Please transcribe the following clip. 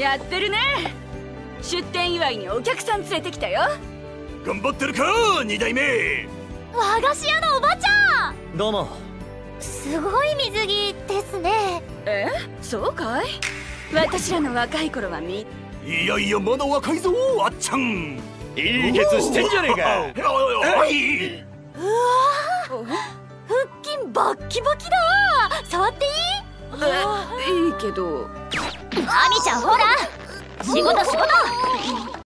やってるね。出店祝いにお客さん連れてきたよ。頑張ってるか二代目。和菓子屋のおばちゃん。どうも。すごい水着ですね。え？そうかい？私らの若い頃はみ。いやいやまだ若いぞあっちゃん。いいケツしてんじゃねえか。はいうわ腹筋バッキバキだ触っていいえいいけどアミちゃんほら。仕事仕事。